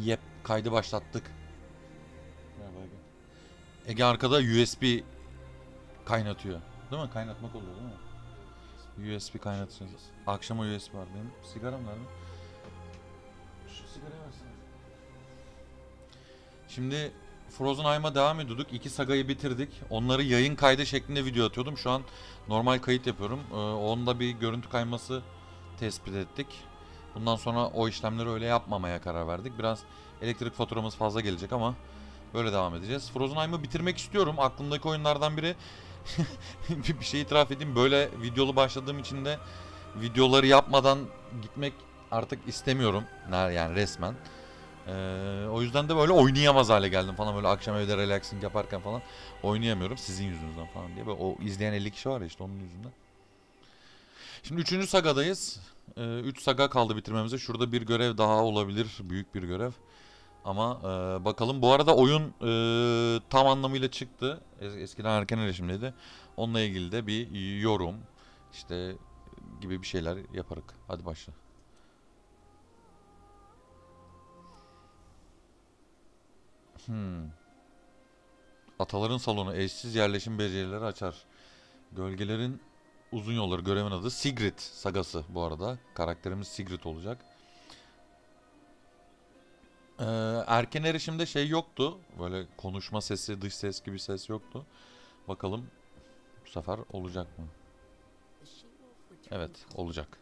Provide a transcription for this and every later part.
Yep, kaydı başlattık. Merhaba Ege. Arkada USB kaynatıyor. Değil mi? Kaynatmak oluyor değil mi? USB kaynatıyor. Akşama USB var benim. Sigaram nerede? Şu sigarayı versene. Şimdi Frozen Heim'a devam ediyorduk. İki sagayı bitirdik. Onları yayın kaydı şeklinde video atıyordum. Şu an normal kayıt yapıyorum. Ee, onda bir görüntü kayması tespit ettik. Bundan sonra o işlemleri öyle yapmamaya karar verdik. Biraz elektrik faturamız fazla gelecek ama böyle devam edeceğiz. Frozen Heim'ı bitirmek istiyorum. Aklımdaki oyunlardan biri bir şey itiraf edeyim. Böyle videolu başladığım için de videoları yapmadan gitmek artık istemiyorum. Yani resmen. Ee, o yüzden de böyle oynayamaz hale geldim falan böyle akşam evde relaxing yaparken falan oynayamıyorum sizin yüzünüzden falan diye. Böyle o izleyen 50 kişi var ya işte onun yüzünden. Şimdi 3. sagadayız. 3 saga kaldı bitirmemize. Şurada bir görev daha olabilir. Büyük bir görev. Ama e, bakalım. Bu arada oyun e, tam anlamıyla çıktı. Es- eskiden erken erişimdeydi. Onunla ilgili de bir yorum işte gibi bir şeyler yaparık. Hadi başla. Hmm. Ataların salonu eşsiz yerleşim becerileri açar. Gölgelerin uzun yolları görevin adı Sigrid sagası bu arada. Karakterimiz Sigrid olacak. Ee, erken erişimde şey yoktu. Böyle konuşma sesi, dış ses gibi ses yoktu. Bakalım bu sefer olacak mı? Evet, olacak.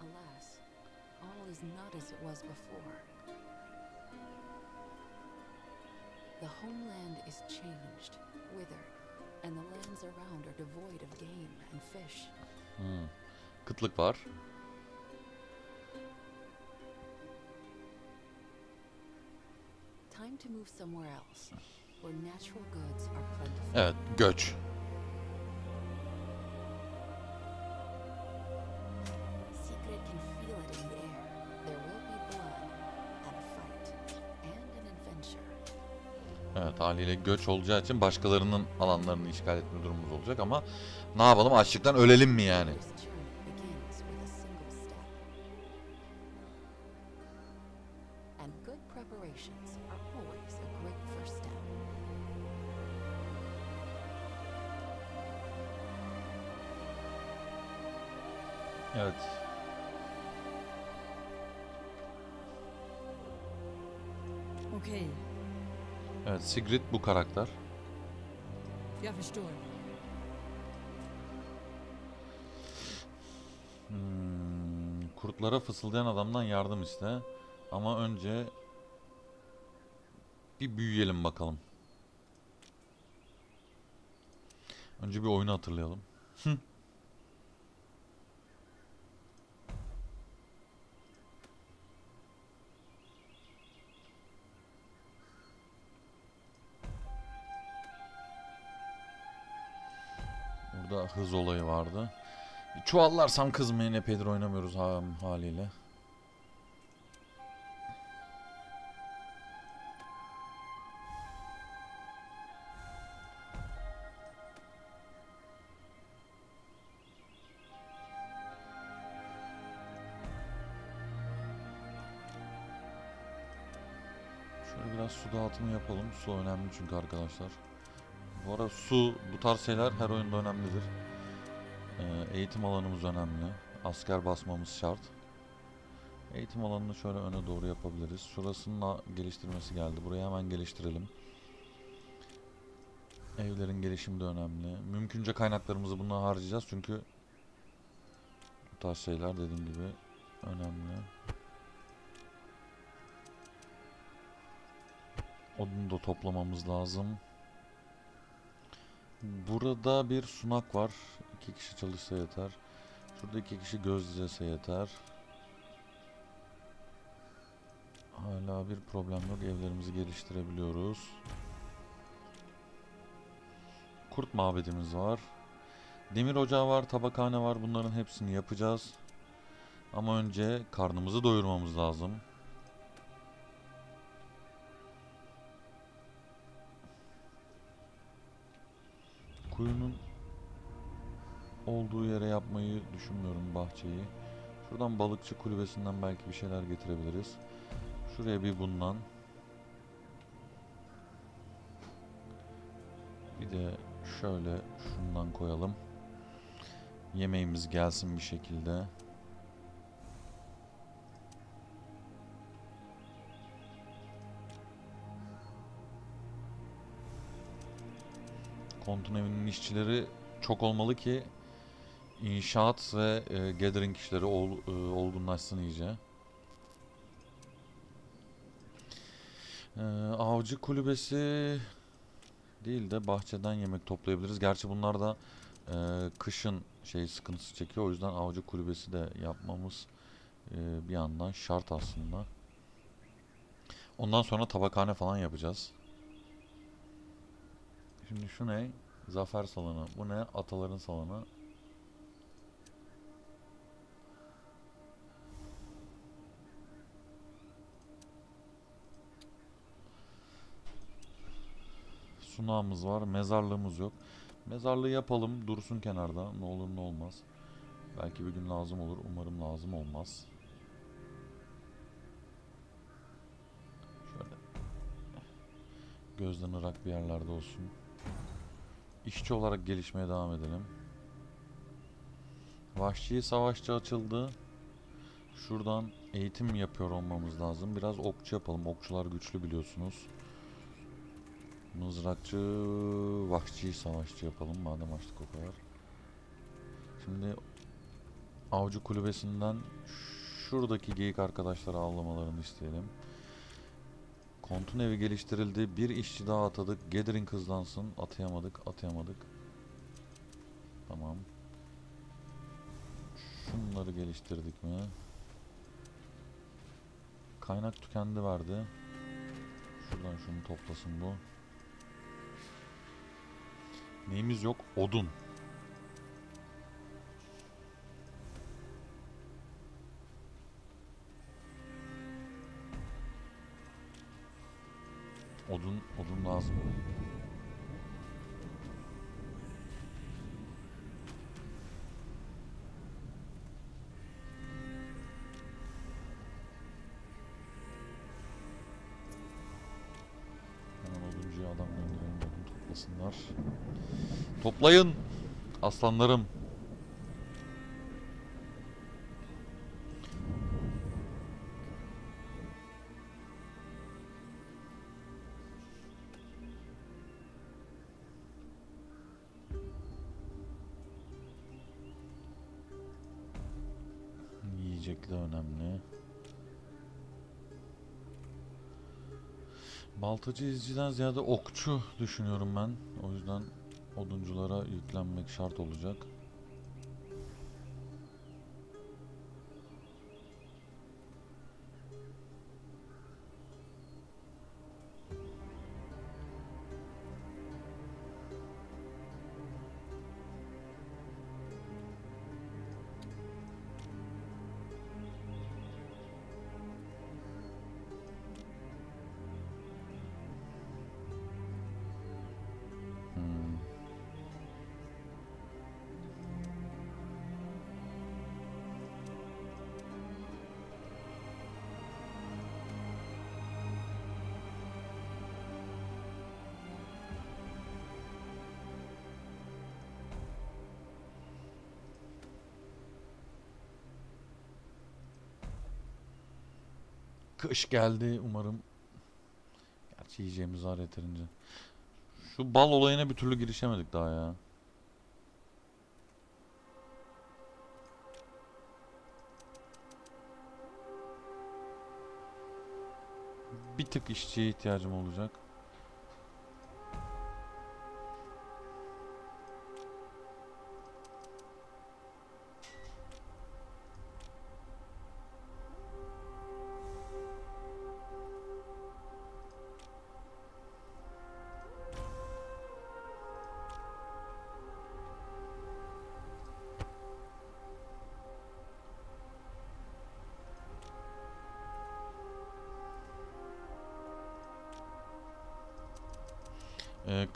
Alas, all is not as it was before. The homeland is changed, withered, and the lands around are devoid of game and fish. Hmm. Kıtlık var. Time to move somewhere else, where natural goods are plentiful. Evet, göç. Evet, haliyle göç olacağı için başkalarının alanlarını işgal etme durumumuz olacak ama ne yapalım açlıktan ölelim mi yani? Evet. Okay, Evet, Sigrid bu karakter. verstehe. Hmm, kurtlara fısıldayan adamdan yardım iste. Ama önce bir büyüyelim bakalım. Önce bir oyunu hatırlayalım. Burada hız olayı vardı. Çuvallarsam kızmayın epeydir oynamıyoruz ha haliyle. Şöyle biraz su dağıtımı yapalım. Su önemli çünkü arkadaşlar. Bu arada su, bu tarz şeyler her oyunda önemlidir. Ee, eğitim alanımız önemli. Asker basmamız şart. Eğitim alanını şöyle öne doğru yapabiliriz. Şurasının da geliştirmesi geldi. Burayı hemen geliştirelim. Evlerin gelişimi de önemli. Mümkünce kaynaklarımızı buna harcayacağız çünkü bu tarz şeyler dediğim gibi önemli. Odunu da toplamamız lazım. Burada bir sunak var. İki kişi çalışsa yeter. Şurada iki kişi gözlese yeter. Hala bir problem yok. Evlerimizi geliştirebiliyoruz. Kurt mabedimiz var. Demir ocağı var, tabakhane var. Bunların hepsini yapacağız. Ama önce karnımızı doyurmamız lazım. Kuyunun olduğu yere yapmayı düşünmüyorum bahçeyi. Şuradan balıkçı kulübesinden belki bir şeyler getirebiliriz. Şuraya bir bundan. Bir de şöyle şundan koyalım. Yemeğimiz gelsin bir şekilde. Kontun evinin işçileri çok olmalı ki inşaat ve e, gathering işleri ol, e, olgunlaşsın iyice. E, avcı kulübesi değil de bahçeden yemek toplayabiliriz. Gerçi bunlar da e, kışın şey sıkıntısı çekiyor. O yüzden avcı kulübesi de yapmamız e, bir yandan şart aslında. Ondan sonra tabakhane falan yapacağız. Şimdi şu ne? Zafer salonu. Bu ne? Ataların salonu. Sunağımız var. Mezarlığımız yok. Mezarlığı yapalım. Dursun kenarda. Ne olur ne olmaz. Belki bir gün lazım olur. Umarım lazım olmaz. Şöyle. Gözden ırak bir yerlerde olsun. İşçi olarak gelişmeye devam edelim. Vahşi savaşçı açıldı. Şuradan eğitim yapıyor olmamız lazım. Biraz okçu yapalım. Okçular güçlü biliyorsunuz. Mızrakçı, vahşi savaşçı yapalım madem açtık o kadar. Şimdi avcı kulübesinden şuradaki geyik arkadaşları avlamalarını isteyelim. Kontun evi geliştirildi. Bir işçi daha atadık. Gathering hızlansın. Atayamadık, atayamadık. Tamam. Şunları geliştirdik mi? Kaynak tükendi verdi. Şuradan şunu toplasın bu. Neyimiz yok? Odun. Odun, odun lazım. Hemen oduncuya adam gönderelim odun toplasınlar. Toplayın aslanlarım. Yiyecekler önemli. Baltacı izciden ziyade okçu düşünüyorum ben. O yüzden odunculara yüklenmek şart olacak. Kış geldi umarım. Gerçi yiyeceğimiz var yeterince. Şu bal olayına bir türlü girişemedik daha ya. Bir tık işçiye ihtiyacım olacak.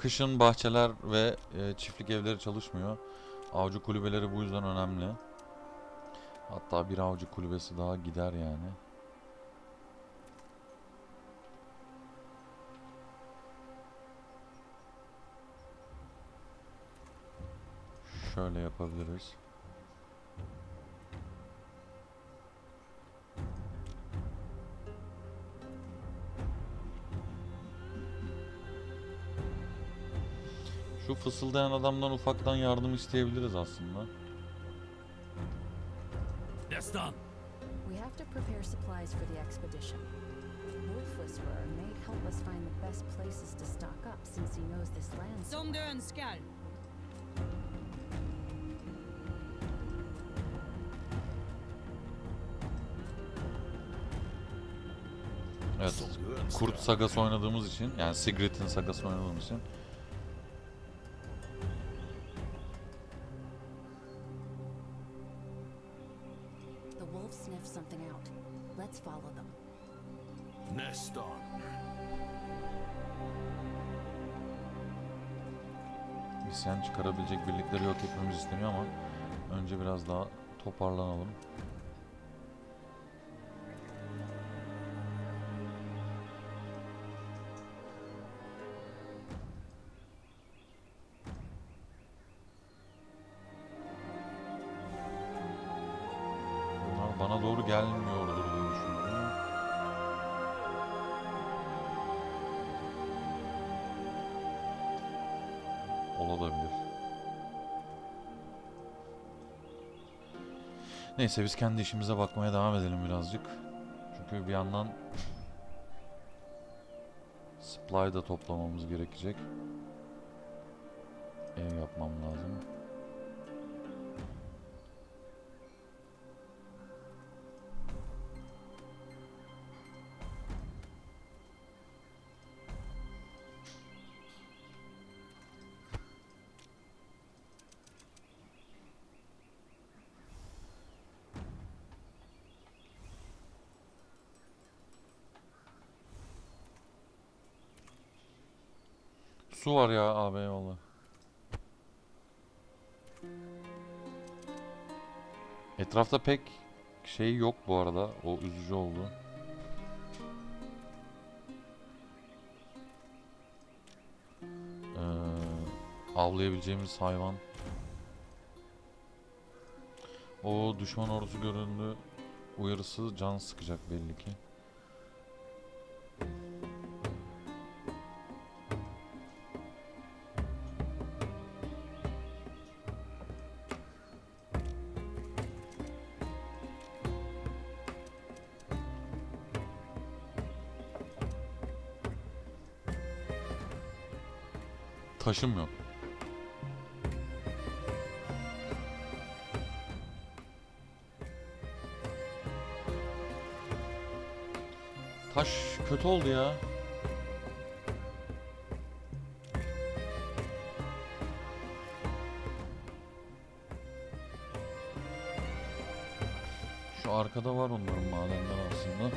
Kışın bahçeler ve e, çiftlik evleri çalışmıyor. Avcı kulübeleri bu yüzden önemli. Hatta bir avcı kulübesi daha gider yani. Şöyle yapabiliriz. Fısıldayan adamdan ufaktan yardım isteyebiliriz aslında. Destan! We have to prepare supplies for the expedition. Wolf Whisperer may help us find the best places to stock up since he knows this land so Som du önskar. Evet. Kurt sagası oynadığımız için yani Sigrid'in sagası oynadığımız için bana doğru gelmiyordur diye ama Olabilir. Neyse biz kendi işimize bakmaya devam edelim birazcık. Çünkü bir yandan supply da toplamamız gerekecek. Ev yapmam lazım. Su var ya abi eyvallah. Etrafta pek şey yok bu arada. O üzücü oldu. Ee, avlayabileceğimiz hayvan. O düşman ordusu göründü. Uyarısı can sıkacak belli ki. Taşım yok. Taş kötü oldu ya. Şu arkada var onların madenler aslında.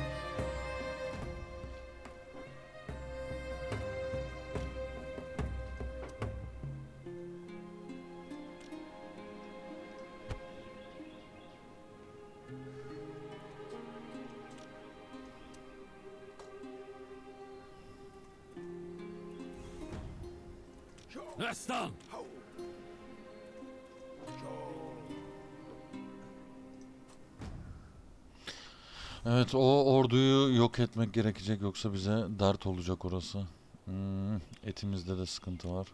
Yok etmek gerekecek yoksa bize dert olacak orası. Hmm, etimizde de sıkıntı var.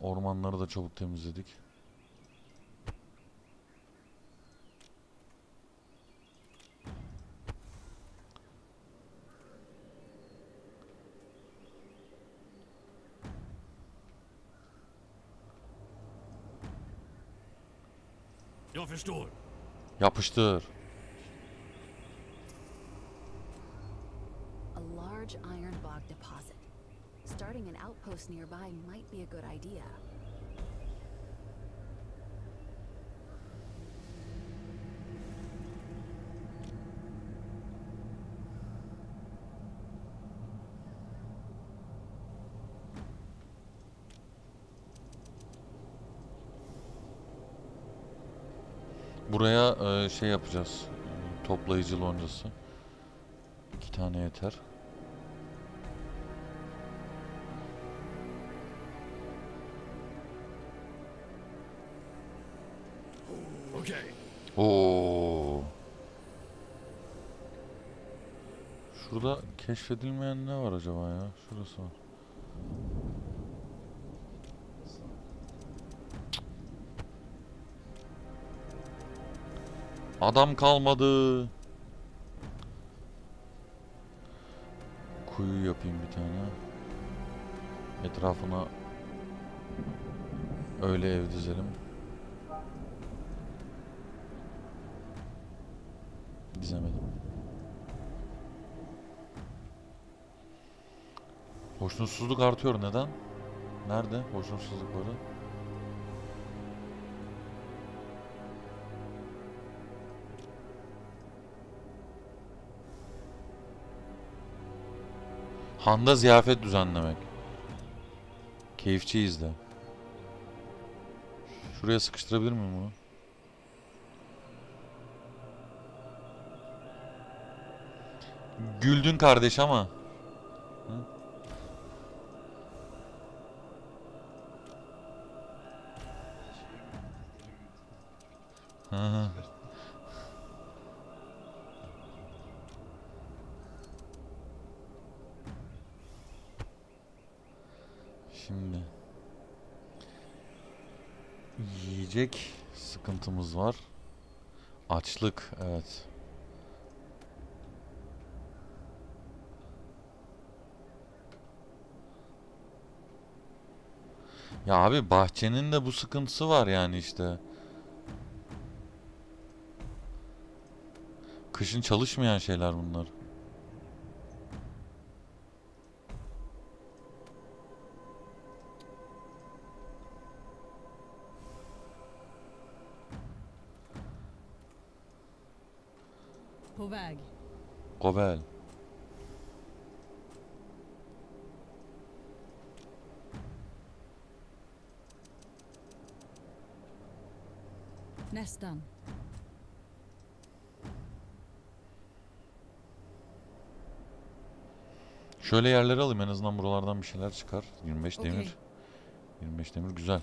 Ormanları da çabuk temizledik. Förstår. Yapıştır. Starting an outpost nearby might be a good idea. Buraya e, şey yapacağız. Toplayıcı loncası. İki tane yeter. Oo. Şurada keşfedilmeyen ne var acaba ya? Şurası var. Adam kalmadı. Kuyu yapayım bir tane. Etrafına öyle ev dizelim. Dizemedim. Hoşnutsuzluk artıyor. Neden? Nerede hoşnutsuzlukları? Handa ziyafet düzenlemek. Keyifçiyiz de. Şuraya sıkıştırabilir miyim bunu? Güldün kardeş ama. Şimdi yiyecek sıkıntımız var. Açlık, evet. Ya abi bahçenin de bu sıkıntısı var yani işte. Kışın çalışmayan şeyler bunlar. Şöyle yerleri alayım en azından buralardan bir şeyler çıkar. 25 Okey. demir. 25 demir güzel.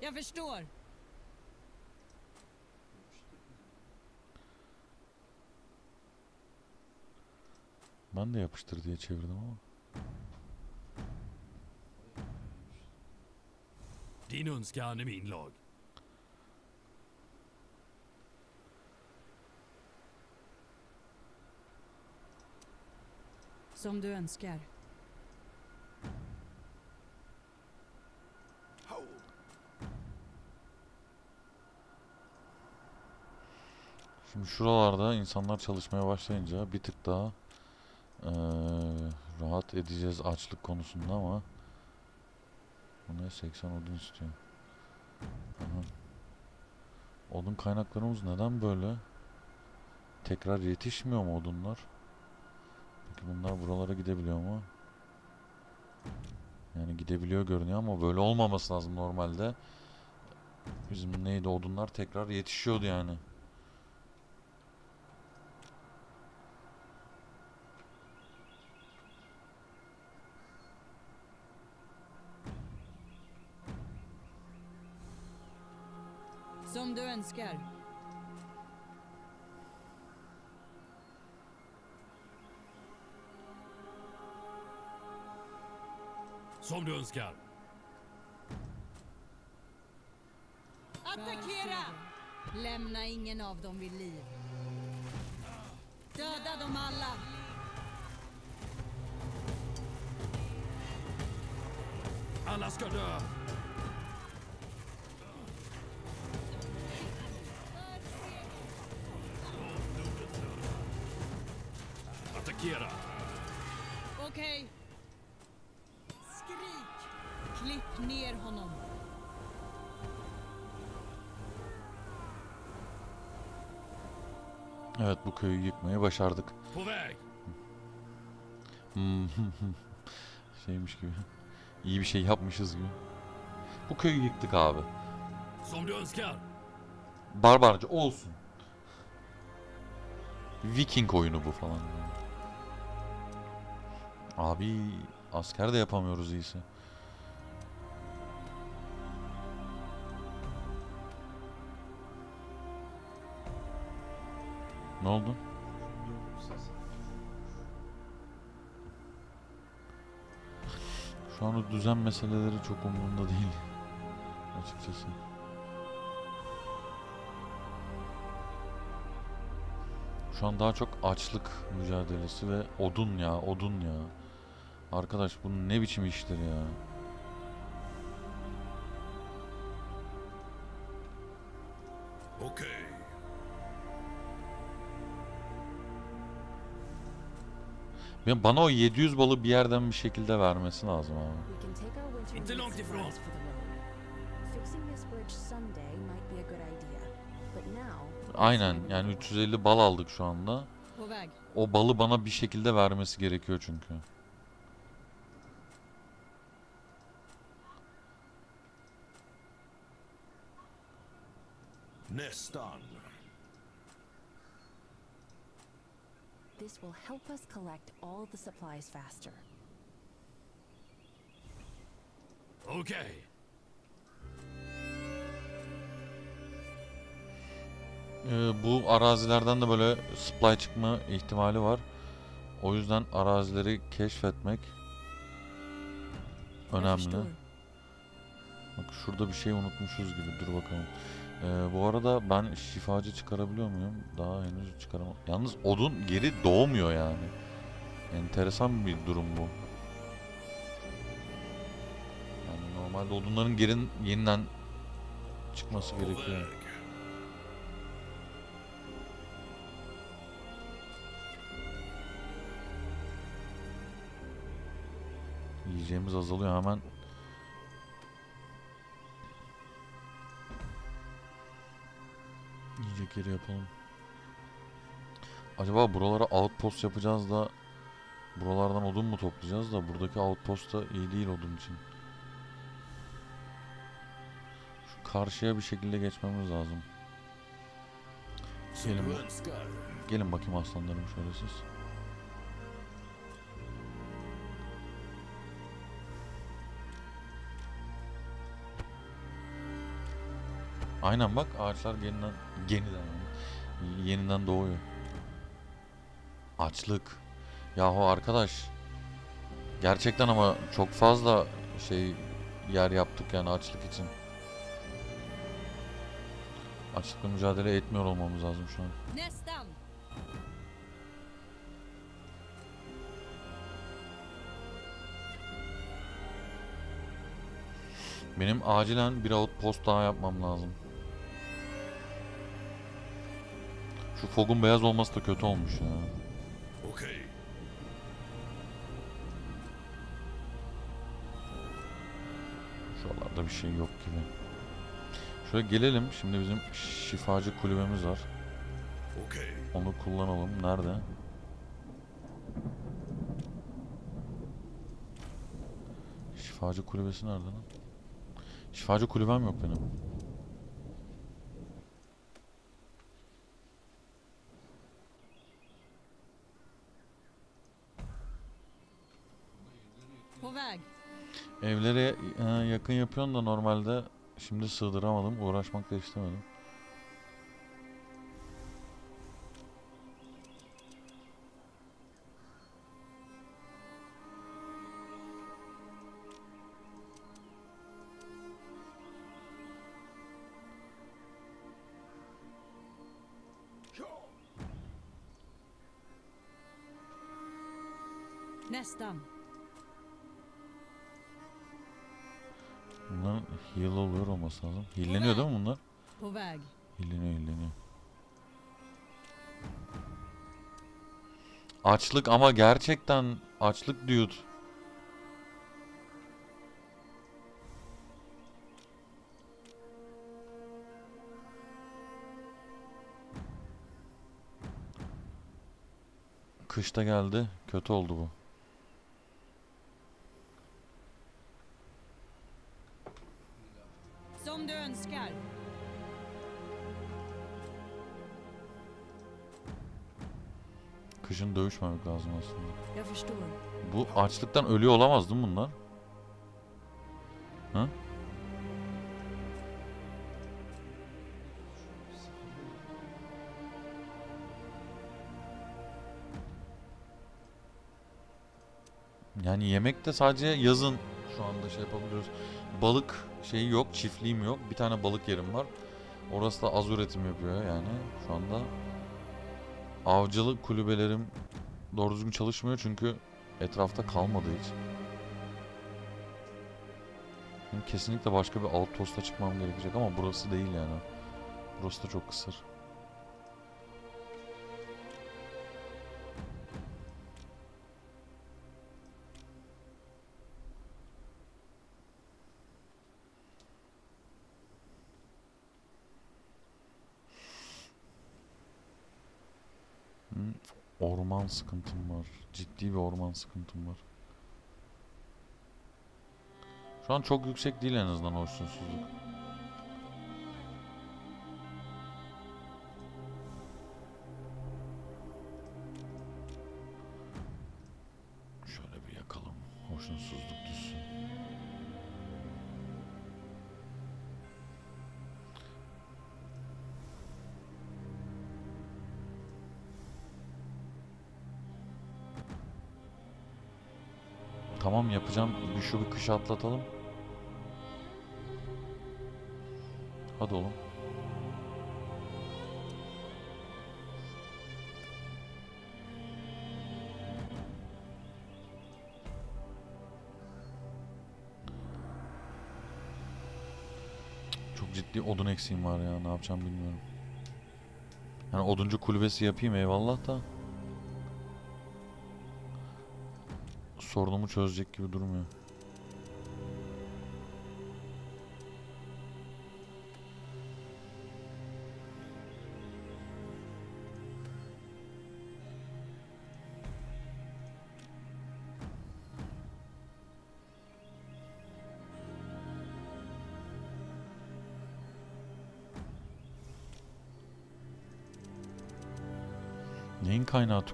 Jag förstår. Ben de yapıştır diye çevirdim ama. Din önskan är min lag. Som du önskar. Şimdi şuralarda insanlar çalışmaya başlayınca bir tık daha eee, rahat edeceğiz açlık konusunda ama bu ne 80 odun istiyor. Aha. Odun kaynaklarımız neden böyle? Tekrar yetişmiyor mu odunlar? Bunlar buralara gidebiliyor mu? Yani gidebiliyor görünüyor ama böyle olmaması lazım normalde. Bizim neydi odunlar tekrar yetişiyordu yani. Som du önskar. Attackera! Lämna ingen av dem vid liv. Döda dem alla! Alla ska dö. Attackera. Okej. Skrik! Ner honom. Evet bu köyü yıkmayı başardık. På väg. Hmm, Şeymiş gibi. İyi bir şey yapmışız gibi. Bu köyü yıktık abi. Barbarca olsun. Viking oyunu bu falan. Abi asker de yapamıyoruz iyisi. Ne oldu? Şu an o düzen meseleleri çok umurumda değil. Açıkçası. Şu an daha çok açlık mücadelesi ve odun ya, odun ya. Arkadaş bu ne biçim iştir ya. Ben bana o 700 balı bir yerden bir şekilde vermesi lazım abi. Aynen yani 350 bal aldık şu anda. O balı bana bir şekilde vermesi gerekiyor çünkü. Nästan. This will help us collect all the supplies faster. Okej. Ee, bu arazilerden de böyle supply çıkma ihtimali var. O yüzden arazileri keşfetmek önemli. Bak şurada bir şey unutmuşuz gibi. Dur bakalım. Ee, bu arada ben şifacı çıkarabiliyor muyum? Daha henüz çıkaramam. Yalnız odun geri doğmuyor yani. Enteresan bir durum bu. Yani normalde odunların geri yeniden çıkması gerekiyor. Yiyeceğimiz azalıyor hemen. Yiyecek yeri yapalım. Acaba buralara outpost yapacağız da buralardan odun mu toplayacağız da buradaki outpost da iyi değil odun için. Şu karşıya bir şekilde geçmemiz lazım. Gelin, gelin bakayım aslanlarım şöyle siz. Aynen bak ağaçlar yeniden yeniden yani, yeniden doğuyor. Açlık. Yahu arkadaş. Gerçekten ama çok fazla şey yer yaptık yani açlık için. Açlıkla mücadele etmiyor olmamız lazım şu an. Benim acilen bir outpost daha yapmam lazım. Şu fogun beyaz olması da kötü olmuş ya. Okej. Şuralarda bir şey yok gibi. Şöyle gelelim. Şimdi bizim şifacı kulübemiz var. Onu kullanalım. Nerede? Şifacı kulübesi nerede lan? Şifacı kulübem yok benim. Evlere e, yakın yapıyorsun da normalde şimdi sığdıramadım. Uğraşmak da istemedim. Nästan. Bunların heal oluyor olması lazım. Healleniyor değil mi bunlar? Healleniyor healleniyor. Açlık ama gerçekten açlık dude. Kışta geldi. Kötü oldu bu. Dövüşmemek lazım aslında. Bu açlıktan ölüyor olamaz değil mi bunlar? Ha? Yani yemek de sadece yazın şu anda şey yapabiliyoruz. Balık şeyi yok, çiftliğim yok. Bir tane balık yerim var. Orası da az üretim yapıyor yani şu anda. Avcılık kulübelerim doğru düzgün çalışmıyor çünkü etrafta kalmadığı için. Benim kesinlikle başka bir outpost'a çıkmam gerekecek ama burası değil yani. Burası da çok kısır. Orman sıkıntım var. Ciddi bir orman sıkıntım var. Şu an çok yüksek değil en azından hoşnutsuzluk. Şu bir kışı atlatalım. Hadi oğlum. Çok ciddi odun eksiğim var ya. Ne yapacağım bilmiyorum. Yani oduncu kulübesi yapayım eyvallah da. Sorunumu çözecek gibi durmuyor.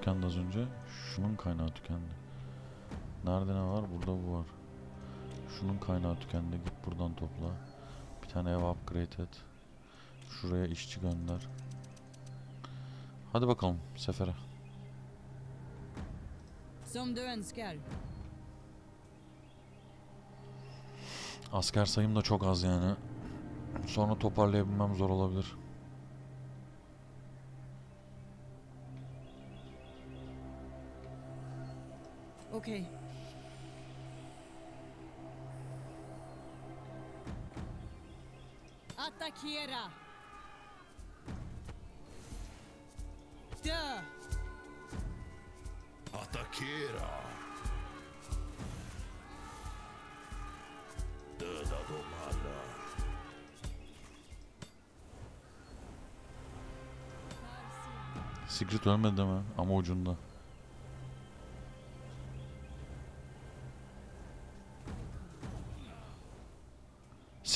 Tükendi az önce? Şunun kaynağı tükendi. Nerede ne var? Burada bu var. Şunun kaynağı tükendi. Git buradan topla. Bir tane ev upgrade et. Şuraya işçi gönder. Hadi bakalım sefere. Som du önskar. Asker sayım da çok az yani. Sonra toparlayabilmem zor olabilir. Okej. Attackera! Dö! Attackera! Döda dem alla. Sigrid ölmedi mi? Ama ucunda.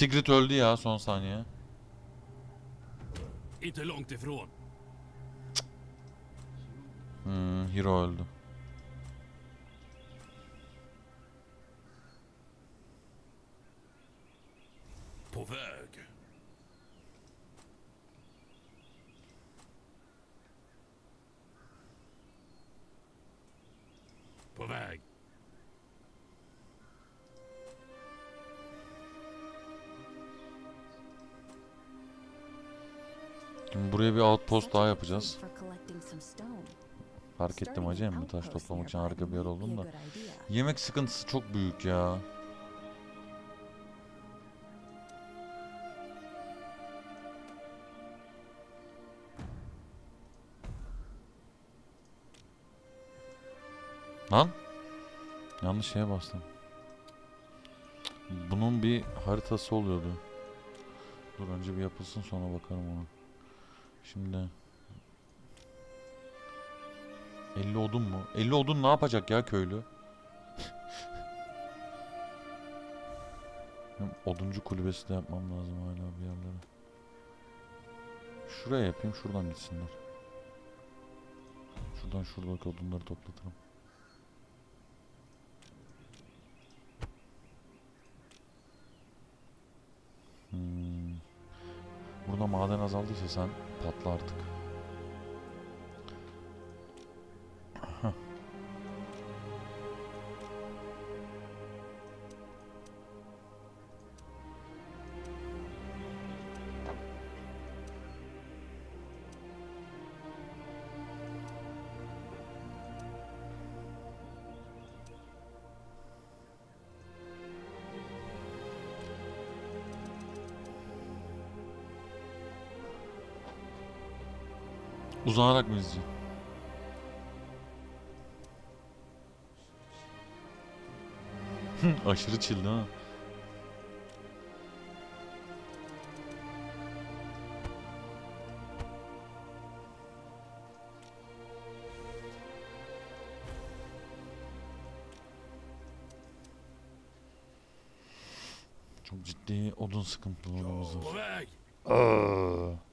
Sigrid öldü ya son saniye. Inte långt ifrån. Hmm, Hero öldü. Such daha yapacağız. Fark ettim Starting an acayip mi taş toplamak için harika bir yer olduğunu da. Yemek sıkıntısı çok büyük ya. Lan. Yanlış şeye bastım. Bunun bir haritası oluyordu. Dur önce bir yapılsın sonra bakarım ona. Şimdi 50 odun mu? 50 odun ne yapacak ya köylü? Oduncu kulübesi de yapmam lazım hala bir yerlere. Şuraya yapayım şuradan gitsinler. Şuradan şuradaki odunları toplatırım. Hmm. Burada maden azaldıysa sen patla artık. Uzanarak mı izleyeceksin? Aşırı değil mi? Çok ciddi odun sıkıntılarımız var. Aa.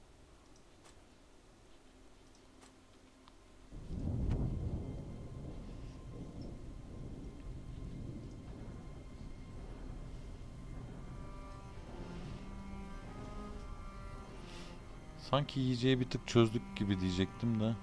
Sanki yiyeceği bir tık çözdük gibi diyecektim de.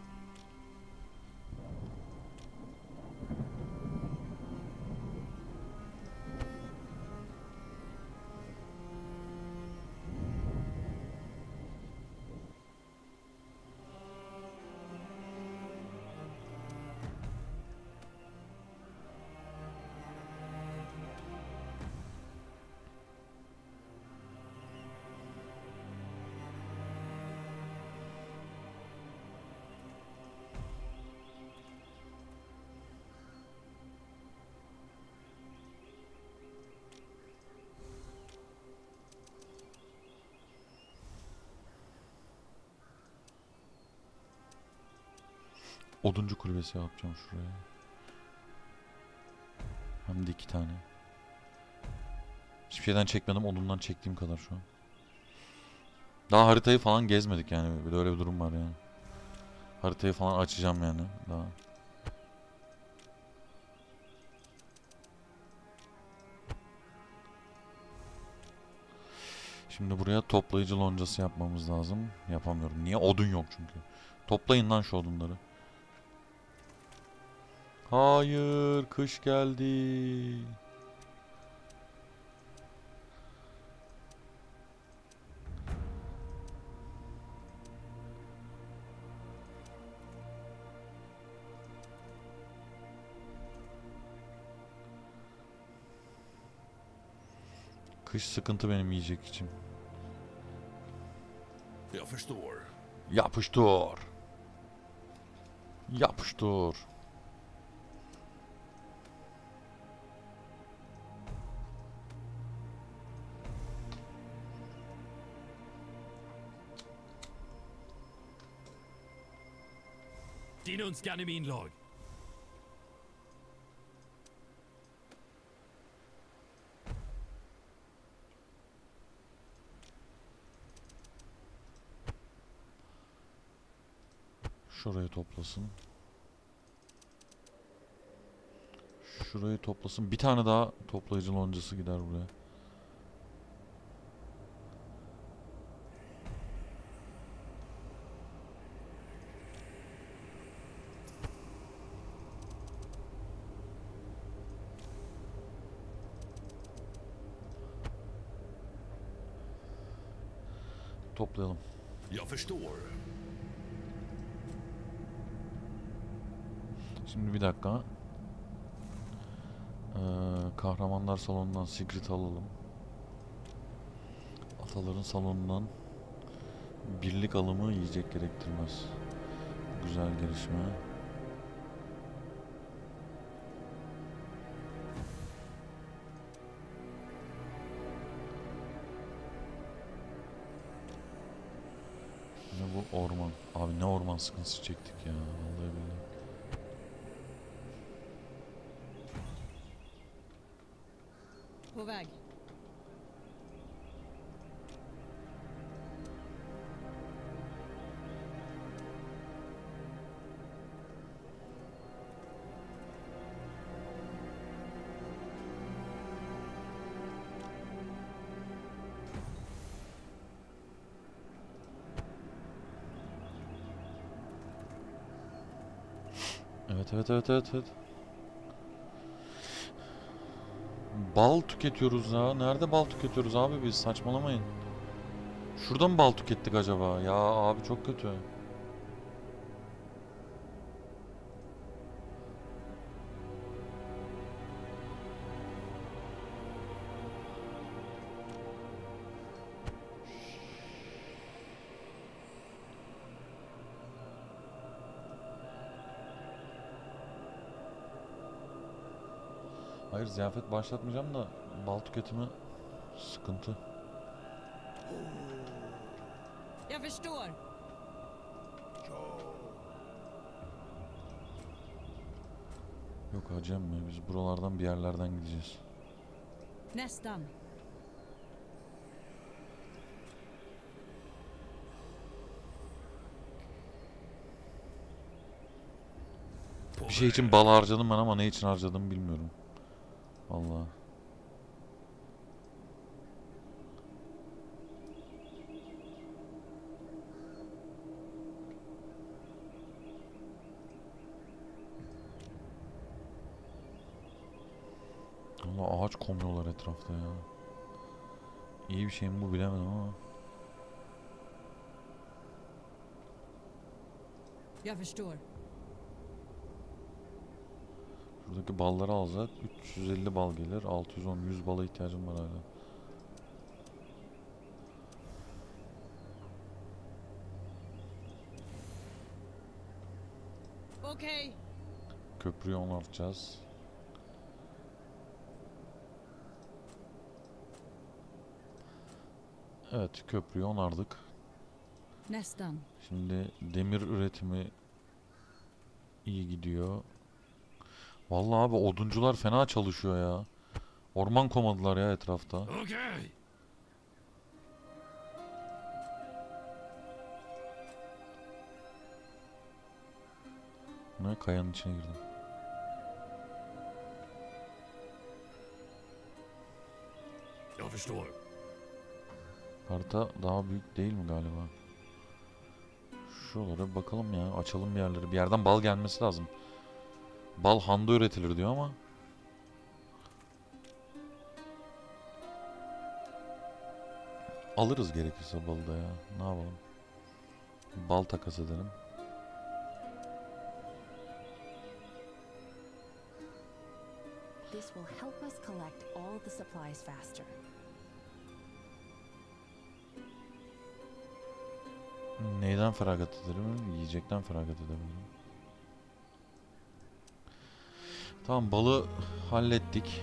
Oduncu kulübesi yapacağım şuraya. Hem de iki tane. Hiçbir şeyden çekmedim odundan çektiğim kadar şu an. Daha haritayı falan gezmedik yani. De öyle bir durum var yani. Haritayı falan açacağım yani daha. Şimdi buraya toplayıcı loncası yapmamız lazım. Yapamıyorum. Niye? Odun yok çünkü. Toplayın lan şu odunları. Hayır, kış geldi. Kış sıkıntı benim yiyecek için. Förstår. Yapıştır. Yapıştır. Önskan är min lag. Şurayı toplasın. Şurayı toplasın. Bir tane daha toplayıcı loncası gider buraya. Toplayalım. Jag förstår. Şimdi bir dakika. Ee, kahramanlar salonundan Sigrid alalım. Ataların salonundan birlik alımı yiyecek gerektirmez. Güzel gelişme. Orman sıkıntısı çektik ya. Vallahi billahi. Evet evet evet evet. Bal tüketiyoruz ya. Nerede bal tüketiyoruz abi biz? Saçmalamayın. Şurada mı bal tükettik acaba? Ya abi çok kötü. Hayır ziyafet başlatmayacağım da bal tüketimi sıkıntı. Jag förstår. Yok hacem mi? Biz buralardan bir yerlerden gideceğiz. Nästan. Bir şey için bal harcadım ben ama ne için harcadım bilmiyorum. Vallahi. Allah ağaç komuyorlar etrafta ya. İyi bir şey mi bu bilemedim ama. Jag förstår. Şuradaki balları alacak. 350 bal gelir. 610 100 bala ihtiyacım var hala. Okej. Köprüyü onartacağız. Evet köprüyü onardık. Şimdi demir üretimi iyi gidiyor. Vallahi abi oduncular fena çalışıyor ya. Orman komadılar ya etrafta. Okej. Ne kayanın içine girdim. Harita daha büyük değil mi galiba? Şuralara bakalım ya. Açalım bir yerleri. Bir yerden bal gelmesi lazım. Bal handa üretilir diyor ama. Alırız gerekirse balı da ya. Ne yapalım? Bal takas edelim. This will help us collect all the supplies faster. Neyden feragat ederim? Yiyecekten feragat edebilirim. Tamam balı hallettik.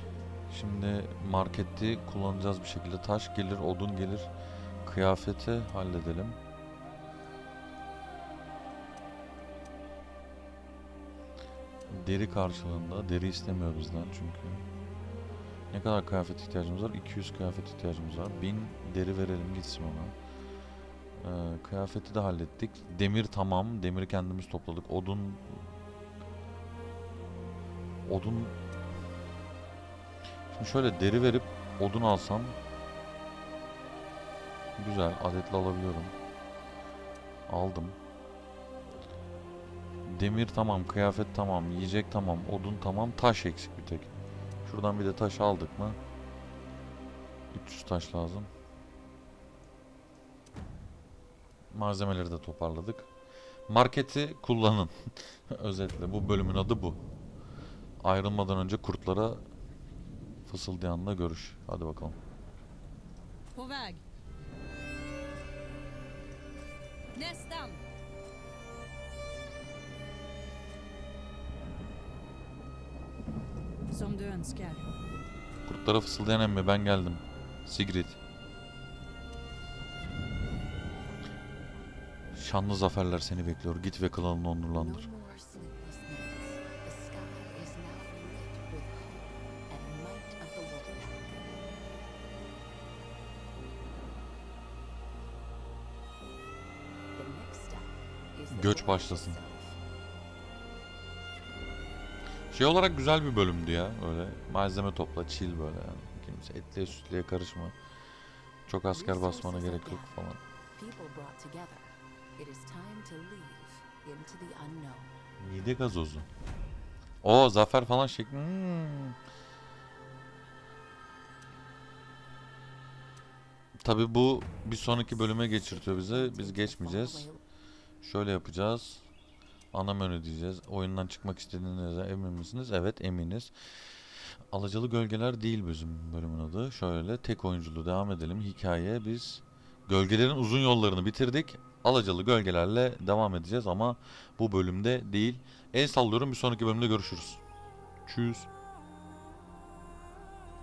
Şimdi markette kullanacağız bir şekilde. Taş gelir, odun gelir. Kıyafeti halledelim. Deri karşılığında. Deri istemiyor bizden çünkü. Ne kadar kıyafet ihtiyacımız var? 200 kıyafet ihtiyacımız var. 1000 deri verelim gitsin ona. Ee, kıyafeti de hallettik. Demir tamam. Demiri kendimiz topladık. Odun odun Şimdi şöyle deri verip odun alsam güzel adetli alabiliyorum. Aldım. Demir tamam, kıyafet tamam, yiyecek tamam, odun tamam, taş eksik bir tek. Şuradan bir de taş aldık mı? 300 taş lazım. Malzemeleri de toparladık. Marketi kullanın. Özetle bu bölümün adı bu. Ayrılmadan önce kurtlara fısıldayanla görüş. Hadi bakalım. På väg. Nästan. Som du önskar. Kurtlara fısıldayan emmi ben geldim. Sigrid. Şanlı zaferler seni bekliyor. Git ve klanını onurlandır. Göç başlasın. Şey olarak güzel bir bölümdü ya. Öyle malzeme topla, chill böyle yani. Kimse etliye sütlüye karışma. Çok asker basmana gerek yok falan. Mide gazozu. O zafer falan şekli. Hmm. Tabi bu bir sonraki bölüme geçirtiyor bize. Biz geçmeyeceğiz. Şöyle yapacağız. Ana menü diyeceğiz. Oyundan çıkmak istediğinizde emin misiniz? Evet eminiz. Alacalı Gölgeler değil bizim bölümün adı. Şöyle tek oyunculu devam edelim. Hikaye biz gölgelerin uzun yollarını bitirdik. Alacalı Gölgelerle devam edeceğiz ama bu bölümde değil. El sallıyorum bir sonraki bölümde görüşürüz. Tschüss.